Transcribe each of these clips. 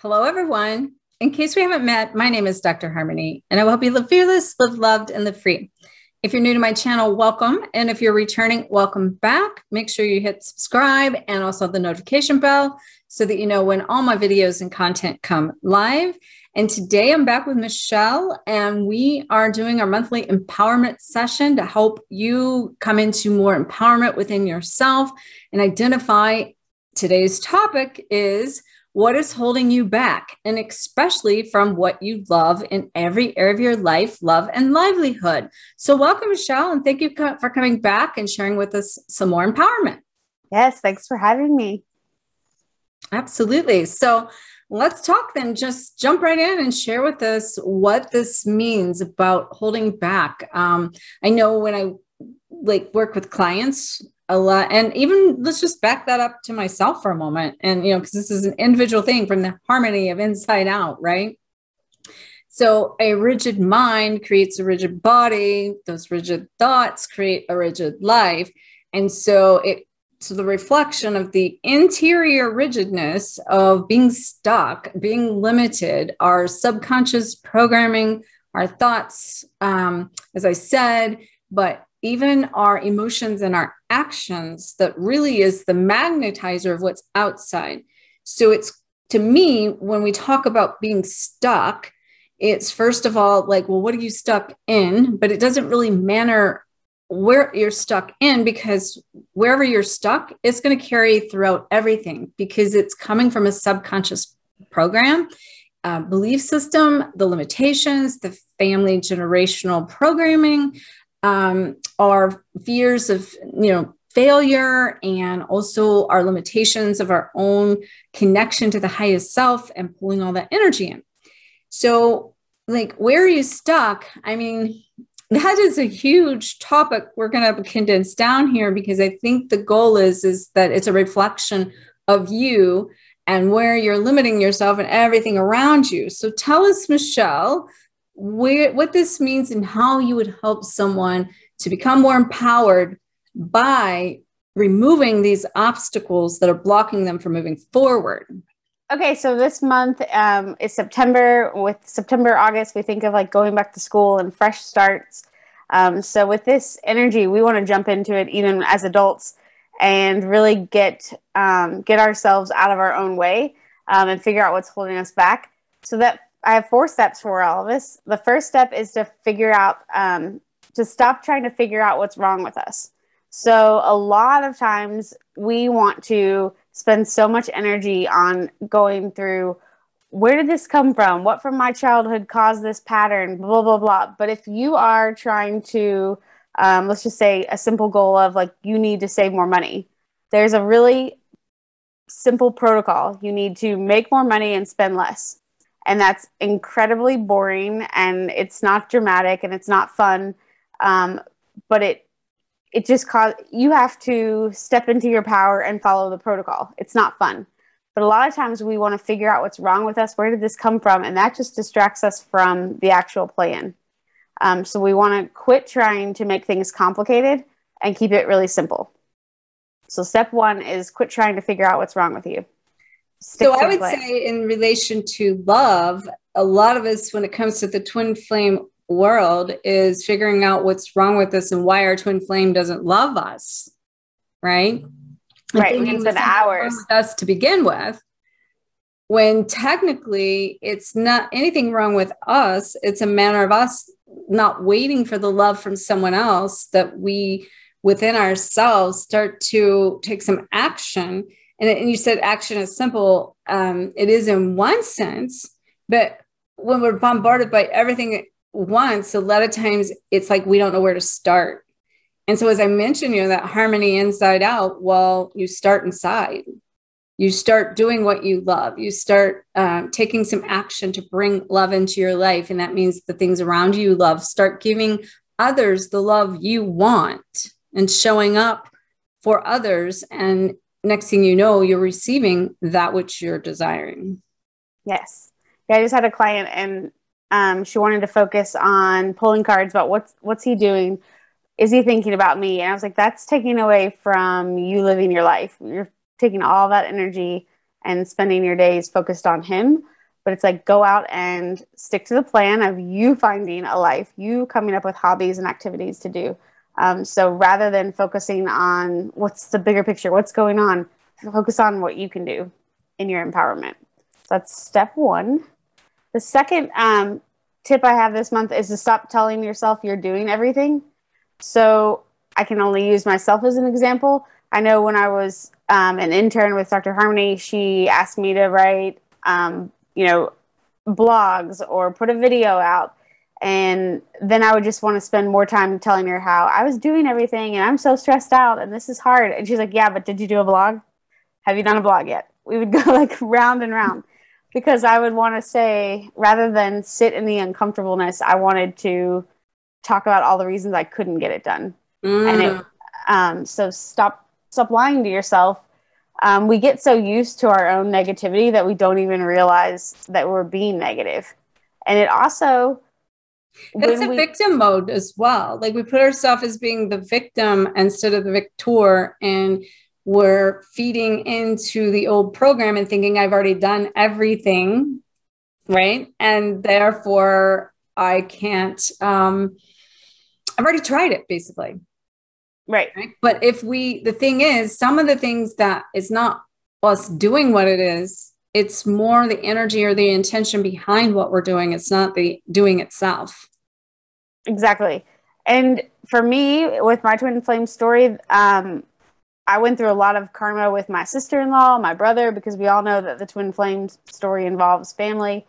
Hello, everyone. In case we haven't met, my name is Dr. Harmony, and I will help you live fearless, live loved, and live free. If you're new to my channel, welcome. And if you're returning, welcome back. Make sure you hit subscribe and also the notification bell so that you know when all my videos and content come live. And today I'm back with Michelle, and we are doing our monthly empowerment session to help you come into more empowerment within yourself and identify today's topic is what is holding you back, and especially from what you love in every area of your life, love, and livelihood. So, welcome, Michelle, and thank you for coming back and sharing with us some more empowerment. Yes, thanks for having me. Absolutely. So, let's talk then. Just jump right in and share with us what this means about holding back. Um, I know when I like work with clients a lot and even let's just back that up to myself for a moment and you know because this is an individual thing from the harmony of inside out right? So a rigid mind creates a rigid body those rigid thoughts create a rigid life and so it so the reflection of the interior rigidness of being stuck being limited our subconscious programming our thoughts um, as i said but even our emotions and our actions that really is the magnetizer of what's outside. So it's to me, when we talk about being stuck, it's first of all like, well, what are you stuck in? But it doesn't really matter where you're stuck in because wherever you're stuck, it's going to carry throughout everything because it's coming from a subconscious program. Uh, belief system, the limitations, the family generational programming, um, our fears of you know failure and also our limitations of our own connection to the highest self and pulling all that energy in. So like where are you stuck? I mean that is a huge topic we're going to condense down here because i think the goal is is that it's a reflection of you and where you're limiting yourself and everything around you. So tell us michelle where what this means and how you would help someone to become more empowered by removing these obstacles that are blocking them from moving forward. Okay so this month um, is september. With september august we think of like going back to school and fresh starts. Um, so with this energy we want to jump into it even as adults and really get um, get ourselves out of our own way um, and figure out what's holding us back. So that I have four steps for all of us. The first step is to figure out, um, to stop trying to figure out what's wrong with us. So, a lot of times we want to spend so much energy on going through where did this come from? What from my childhood caused this pattern? Blah, blah, blah. But if you are trying to, um, let's just say, a simple goal of like, you need to save more money, there's a really simple protocol. You need to make more money and spend less and that's incredibly boring and it's not dramatic and it's not fun. Um, but it it just cause you have to step into your power and follow the protocol. It's not fun. But a lot of times we want to figure out what's wrong with us where did this come from and that just distracts us from the actual plan. Um, so we want to quit trying to make things complicated and keep it really simple. So step one is quit trying to figure out what's wrong with you so I would say, in relation to love, a lot of us, when it comes to the twin flame world, is figuring out what's wrong with us and why our twin flame doesn't love us, right? Right, we spend hours with us to begin with. When technically it's not anything wrong with us, it's a matter of us not waiting for the love from someone else that we within ourselves start to take some action and, and you said action is simple. Um, it is in one sense, but when we're bombarded by everything at once, a lot of times it's like we don't know where to start. And so, as I mentioned, you know, that harmony inside out, well, you start inside. You start doing what you love. You start um, taking some action to bring love into your life. And that means the things around you love. Start giving others the love you want and showing up for others. And next thing you know, you're receiving that which you're desiring. Yes. Yeah, I just had a client and um, she wanted to focus on pulling cards about what's what's he doing. Is he thinking about me? And I was like, that's taking away from you living your life. You're taking all that energy and spending your days focused on him. But it's like go out and stick to the plan of you finding a life, you coming up with hobbies and activities to do. Um, so rather than focusing on what's the bigger picture, what's going on, focus on what you can do in your empowerment. So that's step one. The second um, tip I have this month is to stop telling yourself you're doing everything. So I can only use myself as an example. I know when I was um, an intern with Dr. Harmony, she asked me to write, um, you know, blogs or put a video out. And then I would just want to spend more time telling her how I was doing everything and I'm so stressed out and this is hard. And she's like, Yeah, but did you do a blog? Have you done a blog yet? We would go like round and round because I would want to say, rather than sit in the uncomfortableness, I wanted to talk about all the reasons I couldn't get it done. Mm. And it, mm. um, so stop stop lying to yourself. Um, we get so used to our own negativity that we don't even realize that we're being negative. And it also it's a we, victim mode as well. Like we put ourselves as being the victim instead of the victor, and we're feeding into the old program and thinking I've already done everything, right? And therefore I can't. Um, I've already tried it, basically. Right. right. But if we, the thing is, some of the things that it's not us doing what it is, it's more the energy or the intention behind what we're doing. It's not the doing itself. Exactly. And for me, with my twin flame story, um, I went through a lot of karma with my sister in law, my brother, because we all know that the twin flame story involves family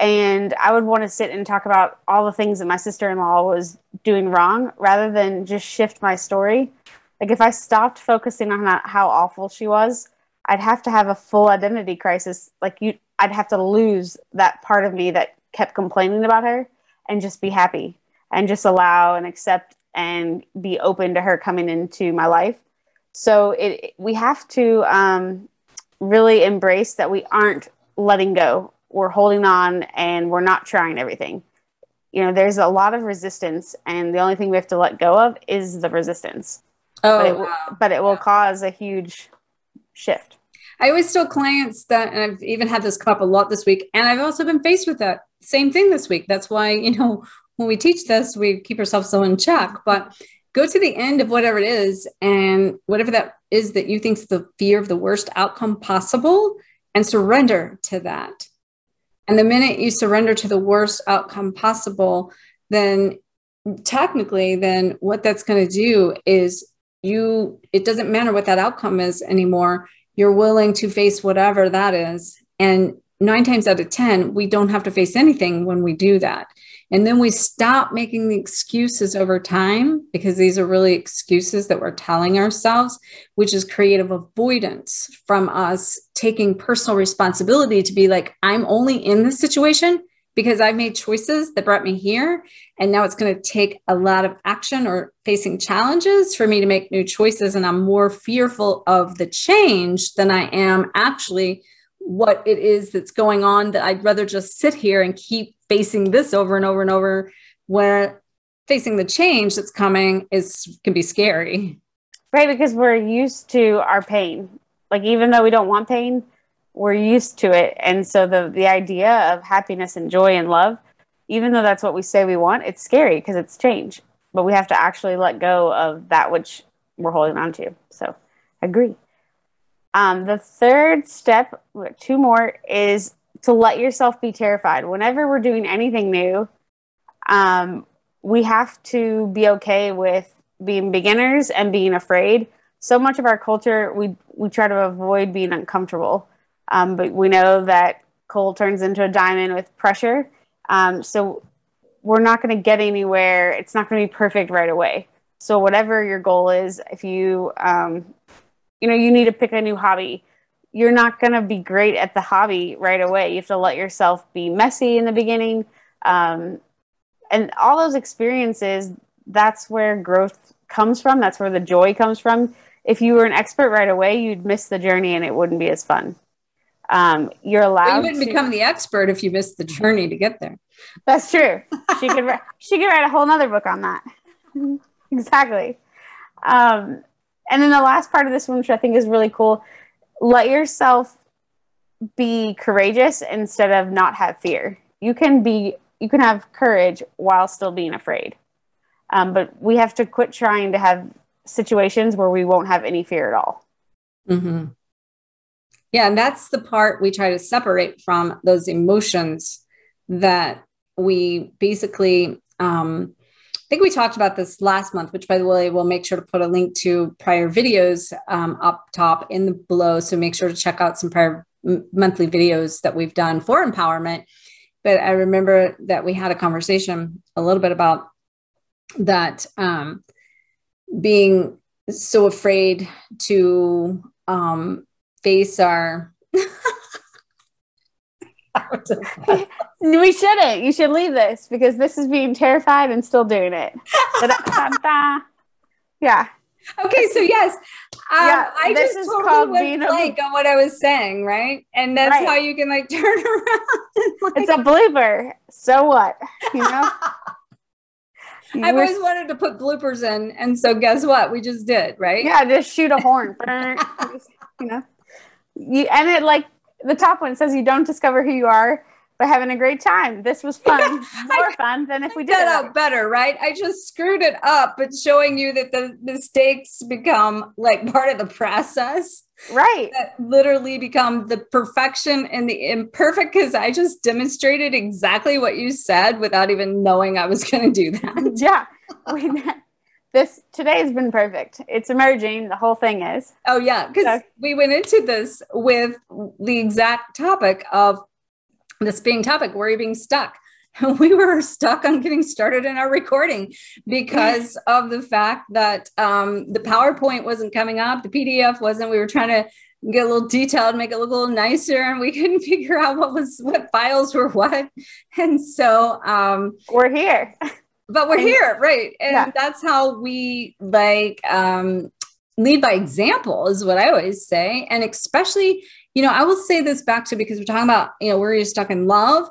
and I would want to sit and talk about all the things that my sister in law was doing wrong rather than just shift my story. Like, if I stopped focusing on how awful she was, I'd have to have a full identity crisis. Like, you, I'd have to lose that part of me that kept complaining about her and just be happy and just allow and accept and be open to her coming into my life. So, it, we have to um, really embrace that we aren't letting go we're holding on and we're not trying everything. You know, there's a lot of resistance, and the only thing we have to let go of is the resistance. Oh, but it, wow. but it will cause a huge shift. I always tell clients that, and I've even had this come up a lot this week, and I've also been faced with that same thing this week. That's why, you know, when we teach this, we keep ourselves so in check. But go to the end of whatever it is, and whatever that is that you think is the fear of the worst outcome possible, and surrender to that. And the minute you surrender to the worst outcome possible, then technically, then what that's going to do is you, it doesn't matter what that outcome is anymore. You're willing to face whatever that is. And nine times out of 10, we don't have to face anything when we do that. And then we stop making the excuses over time because these are really excuses that we're telling ourselves, which is creative avoidance from us taking personal responsibility to be like, I'm only in this situation because I've made choices that brought me here. And now it's going to take a lot of action or facing challenges for me to make new choices. And I'm more fearful of the change than I am actually what it is that's going on that I'd rather just sit here and keep facing this over and over and over where facing the change that's coming is can be scary. Right because we're used to our pain. Like even though we don't want pain we're used to it. And so the the idea of happiness and joy and love even though that's what we say we want it's scary because it's change. But we have to actually let go of that which we're holding on to. So agree um, the third step two more is to let yourself be terrified. Whenever we're doing anything new, um, we have to be okay with being beginners and being afraid. So much of our culture, we we try to avoid being uncomfortable, um, but we know that coal turns into a diamond with pressure. Um, so we're not going to get anywhere. It's not going to be perfect right away. So whatever your goal is, if you um, you know you need to pick a new hobby you're not going to be great at the hobby right away. You have to let yourself be messy in the beginning. Um, and all those experiences, that's where growth comes from. That's where the joy comes from. If you were an expert right away, you'd miss the journey and it wouldn't be as fun. Um, you're allowed. Well, you wouldn't to... become the expert if you missed the journey to get there. That's true. She could. Write, she could write a whole nother book on that. exactly. Um, and then the last part of this one, which I think is really cool, let yourself be courageous instead of not have fear. You can be you can have courage while still being afraid. Um, but we have to quit trying to have situations where we won't have any fear at all. Mm-hmm. Yeah, and that's the part we try to separate from those emotions that we basically um, think we talked about this last month, which by the way, we'll make sure to put a link to prior videos um, up top in the below. So make sure to check out some prior m- monthly videos that we've done for empowerment. But I remember that we had a conversation a little bit about that um, being so afraid to um, face our we shouldn't. You should leave this because this is being terrified and still doing it. yeah. Okay, so yes, um, yeah, I just is totally went blank a... on what I was saying, right? And that's right. how you can like turn around. Like... It's a blooper. So what? You know. I've always wanted to put bloopers in, and so guess what? We just did, right? Yeah, just shoot a horn. you know, you and it like the top one says you don't discover who you are by having a great time. This was fun, more fun than if we did that out better, right? I just screwed it up, but showing you that the mistakes become like part of the process, right? That literally become the perfection and the imperfect. Because I just demonstrated exactly what you said without even knowing I was going to do that. yeah. This today has been perfect. It's emerging. The whole thing is. Oh yeah, because so. we went into this with the exact topic of this being topic, worry being stuck. we were stuck on getting started in our recording because of the fact that um, the PowerPoint wasn't coming up, the PDF wasn't. We were trying to get a little detailed, make it look a little nicer, and we couldn't figure out what was what files were what. And so um, we're here but we're here right. And yeah. that's how we like um lead by example is what i always say. And especially you know i will say this back to because we're talking about you know where you're stuck in love.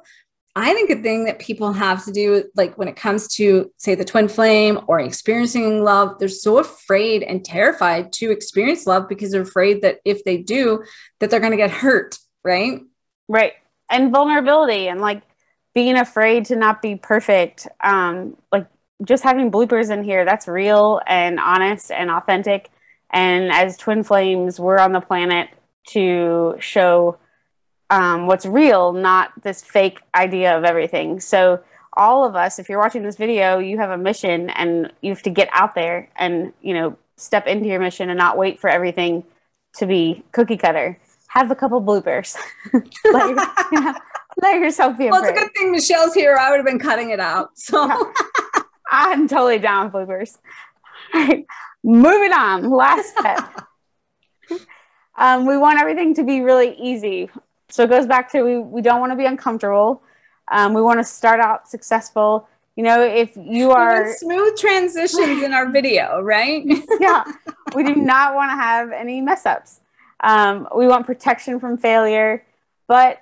I think a thing that people have to do like when it comes to say the twin flame or experiencing love they're so afraid and terrified to experience love because they're afraid that if they do that they're going to get hurt right? Right. And vulnerability and like being afraid to not be perfect um like just having bloopers in here that's real and honest and authentic. And as twin flames we're on the planet to show um, what's real not this fake idea of everything. So all of us if you're watching this video you have a mission and you have to get out there and you know step into your mission and not wait for everything to be cookie cutter. Have a couple bloopers. Like, let yourself be. Well, it's a good thing Michelle's here. I would have been cutting it out. So I'm totally down with bloopers. Right. Moving on. Last step. um, we want everything to be really easy. So it goes back to we, we don't want to be uncomfortable. Um, we want to start out successful. You know, if you are smooth transitions in our video, right? yeah, we do not want to have any mess ups. Um, we want protection from failure, but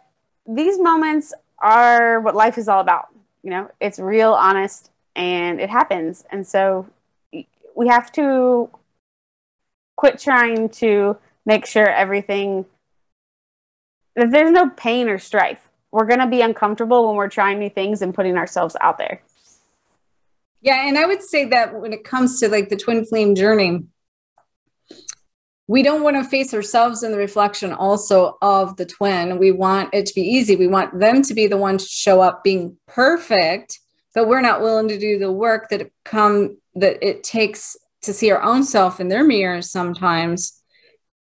these moments are what life is all about. You know, it's real, honest, and it happens. And so we have to quit trying to make sure everything that there's no pain or strife. We're going to be uncomfortable when we're trying new things and putting ourselves out there. Yeah, and I would say that when it comes to like the twin flame journey, we don't want to face ourselves in the reflection also of the twin. We want it to be easy. We want them to be the one to show up being perfect, but we're not willing to do the work that it come that it takes to see our own self in their mirrors sometimes,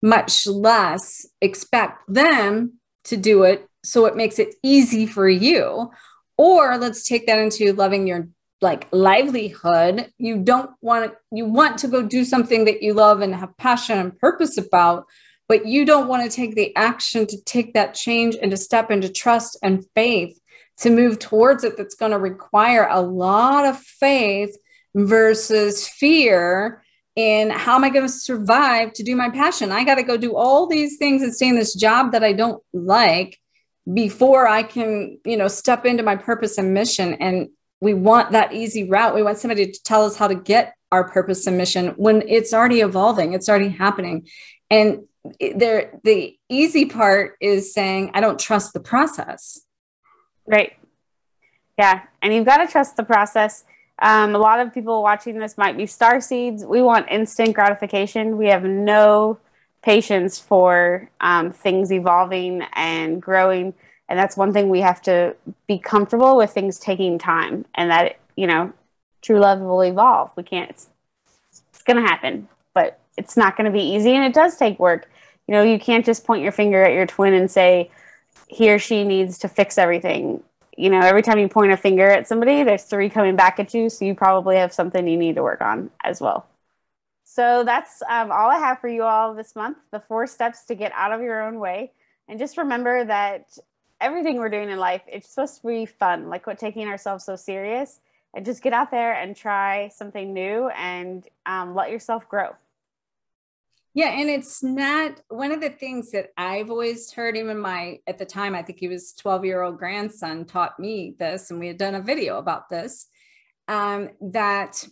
much less expect them to do it so it makes it easy for you. Or let's take that into loving your like livelihood you don't want to you want to go do something that you love and have passion and purpose about but you don't want to take the action to take that change and to step into trust and faith to move towards it that's going to require a lot of faith versus fear in how am I going to survive to do my passion? I got to go do all these things and stay in this job that I don't like before I can, you know, step into my purpose and mission. And we want that easy route. We want somebody to tell us how to get our purpose and mission when it's already evolving, it's already happening. And there the easy part is saying i don't trust the process. Right. Yeah and you've got to trust the process. Um, a lot of people watching this might be star seeds. We want instant gratification. We have no patience for um, things evolving and growing and that's one thing we have to be comfortable with things taking time and that you know true love will evolve. We can't it's, it's going to happen but it's not going to be easy and it does take work. You know you can't just point your finger at your twin and say he or she needs to fix everything. You know every time you point a finger at somebody there's three coming back at you so you probably have something you need to work on as well. So that's um, all i have for you all this month the four steps to get out of your own way. And just remember that everything we're doing in life it's supposed to be fun like what taking ourselves so serious and just get out there and try something new and um, let yourself grow yeah, and it's not one of the things that I've always heard. Even my at the time, I think he was 12 year old grandson taught me this, and we had done a video about this. Um, that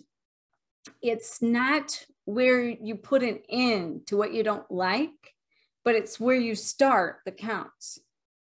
it's not where you put an end to what you don't like, but it's where you start that counts.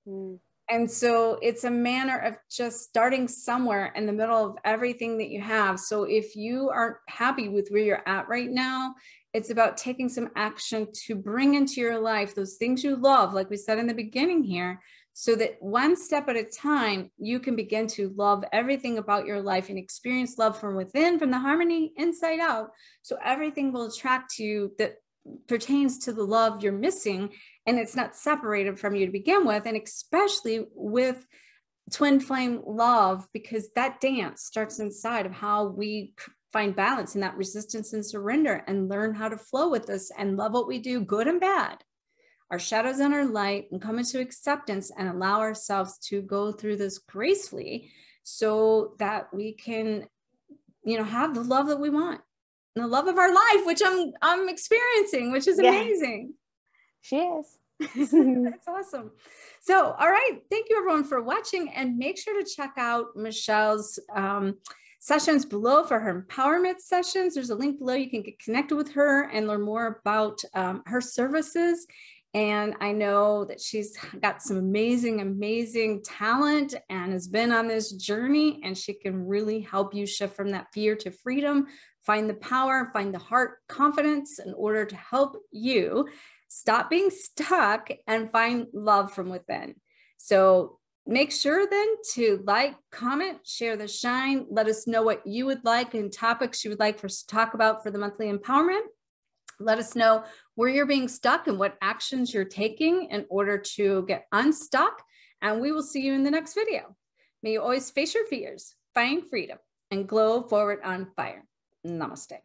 Mm. And so it's a manner of just starting somewhere in the middle of everything that you have. So if you aren't happy with where you're at right now, it's about taking some action to bring into your life those things you love, like we said in the beginning here, so that one step at a time, you can begin to love everything about your life and experience love from within, from the harmony inside out. So everything will attract you that pertains to the love you're missing and it's not separated from you to begin with. And especially with twin flame love, because that dance starts inside of how we find balance in that resistance and surrender and learn how to flow with this and love what we do, good and bad, our shadows and our light, and come into acceptance and allow ourselves to go through this gracefully so that we can, you know, have the love that we want. And the love of our life, which I'm I'm experiencing, which is amazing. She is. That's awesome. So, all right. Thank you everyone for watching and make sure to check out Michelle's um, sessions below for her empowerment sessions. There's a link below. You can get connected with her and learn more about um, her services. And I know that she's got some amazing, amazing talent and has been on this journey, and she can really help you shift from that fear to freedom, find the power, find the heart confidence in order to help you stop being stuck and find love from within. So make sure then to like, comment, share the shine. Let us know what you would like and topics you would like for us to talk about for the monthly empowerment. Let us know where you're being stuck and what actions you're taking in order to get unstuck. And we will see you in the next video. May you always face your fears, find freedom, and glow forward on fire. Namaste.